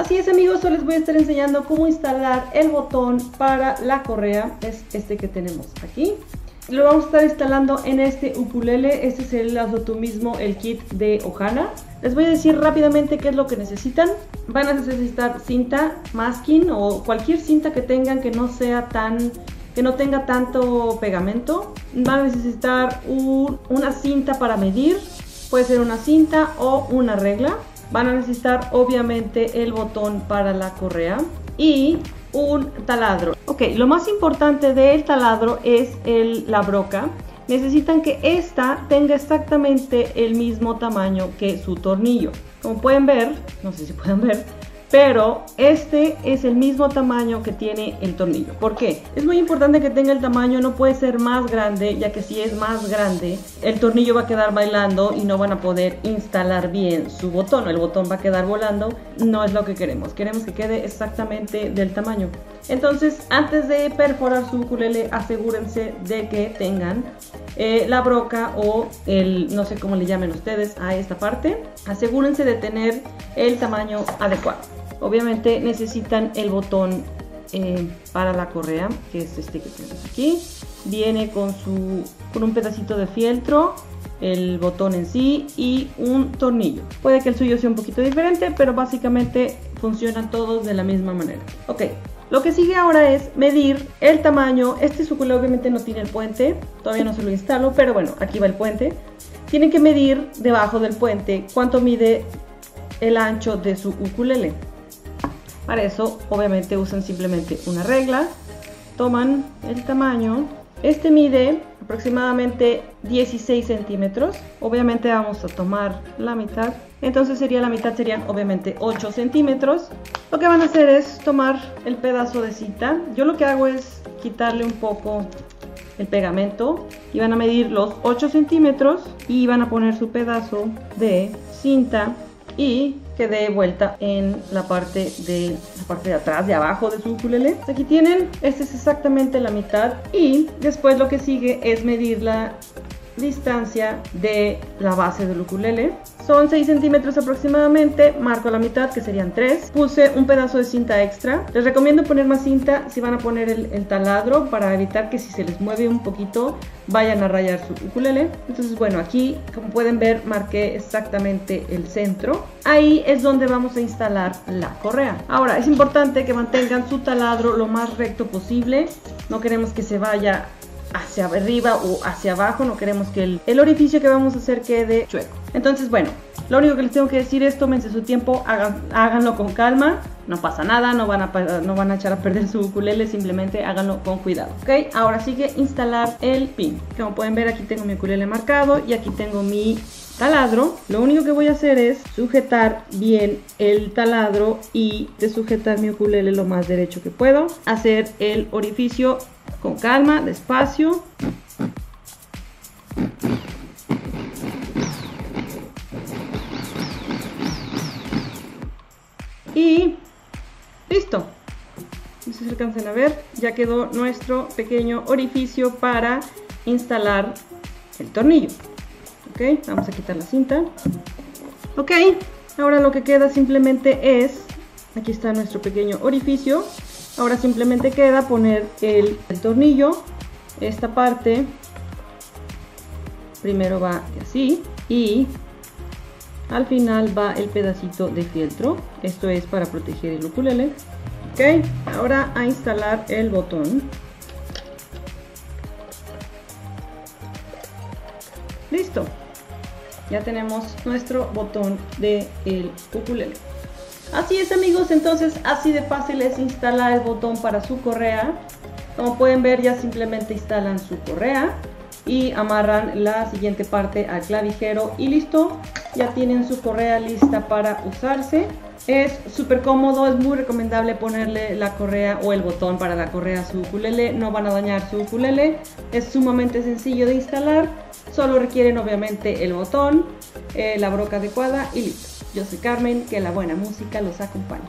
Así es amigos, hoy les voy a estar enseñando cómo instalar el botón para la correa, es este que tenemos aquí. Lo vamos a estar instalando en este ukulele, este es el mismo, el kit de Ohana. Les voy a decir rápidamente qué es lo que necesitan. Van a necesitar cinta, masking o cualquier cinta que tengan que no sea tan que no tenga tanto pegamento. Van a necesitar una cinta para medir, puede ser una cinta o una regla. Van a necesitar obviamente el botón para la correa y un taladro. Ok, lo más importante del taladro es la broca. Necesitan que esta tenga exactamente el mismo tamaño que su tornillo. Como pueden ver, no sé si pueden ver, pero este es el mismo tamaño que tiene el tornillo. ¿Por qué? Es muy importante que tenga el tamaño, no puede ser más grande, ya que si es más grande, el tornillo va a quedar bailando y no van a poder instalar bien su botón. El botón va a quedar volando, no es lo que queremos. Queremos que quede exactamente del tamaño. Entonces, antes de perforar su ukulele, asegúrense de que tengan eh, la broca o el, no sé cómo le llamen ustedes a esta parte. Asegúrense de tener el tamaño adecuado. Obviamente necesitan el botón eh, para la correa, que es este que tenemos aquí. Viene con, su, con un pedacito de fieltro, el botón en sí y un tornillo. Puede que el suyo sea un poquito diferente, pero básicamente funcionan todos de la misma manera. Ok, lo que sigue ahora es medir el tamaño. Este ukulele obviamente no tiene el puente, todavía no se lo instalo, pero bueno, aquí va el puente. Tienen que medir debajo del puente cuánto mide el ancho de su ukulele. Para eso, obviamente, usan simplemente una regla, toman el tamaño. Este mide aproximadamente 16 centímetros. Obviamente vamos a tomar la mitad. Entonces sería la mitad, serían obviamente 8 centímetros. Lo que van a hacer es tomar el pedazo de cinta. Yo lo que hago es quitarle un poco el pegamento y van a medir los 8 centímetros y van a poner su pedazo de cinta y que dé vuelta en la parte de la parte de atrás, de abajo de su ukulele. Aquí tienen, esta es exactamente la mitad y después lo que sigue es medir la distancia de la base del ukulele. Son 6 centímetros aproximadamente, marco la mitad que serían 3. Puse un pedazo de cinta extra. Les recomiendo poner más cinta si van a poner el, taladro para evitar que si se les mueve un poquito vayan a rayar su ukulele. Entonces bueno, aquí como pueden ver marqué exactamente el centro. Ahí es donde vamos a instalar la correa. Ahora es importante que mantengan su taladro lo más recto posible. No queremos que se vaya hacia arriba o hacia abajo, no queremos que el, orificio que vamos a hacer quede chueco. Entonces, bueno, lo único que les tengo que decir es tómense su tiempo, háganlo con calma, no pasa nada, no van, a, no van a echar a perder su ukulele, simplemente háganlo con cuidado, ¿ok? Ahora sigue instalar el pin. Como pueden ver, aquí tengo mi ukulele marcado y aquí tengo mi taladro. Lo único que voy a hacer es sujetar bien el taladro y de sujetar mi ukulele lo más derecho que puedo. Hacer el orificio con calma, despacio. Y listo. No sé si alcanzan a ver, ya quedó nuestro pequeño orificio para instalar el tornillo. Ok, vamos a quitar la cinta. Ok, ahora lo que queda simplemente es, aquí está nuestro pequeño orificio, Ahora simplemente queda poner el, tornillo, esta parte, primero va así y al final va el pedacito de fieltro. Esto es para proteger el ukulele. Ok, ahora a instalar el botón. Listo. Ya tenemos nuestro botón de el ukulele. Así es amigos, entonces así de fácil es instalar el botón para su correa. Como pueden ver ya simplemente instalan su correa y amarran la siguiente parte al clavijero y listo. Ya tienen su correa lista para usarse. Es súper cómodo, es muy recomendable ponerle la correa o el botón para la correa a su ukulele. No van a dañar su ukulele. Es sumamente sencillo de instalar. Solo requieren obviamente el botón, eh, la broca adecuada y listo. Yo soy Carmen, que la buena música los acompañe.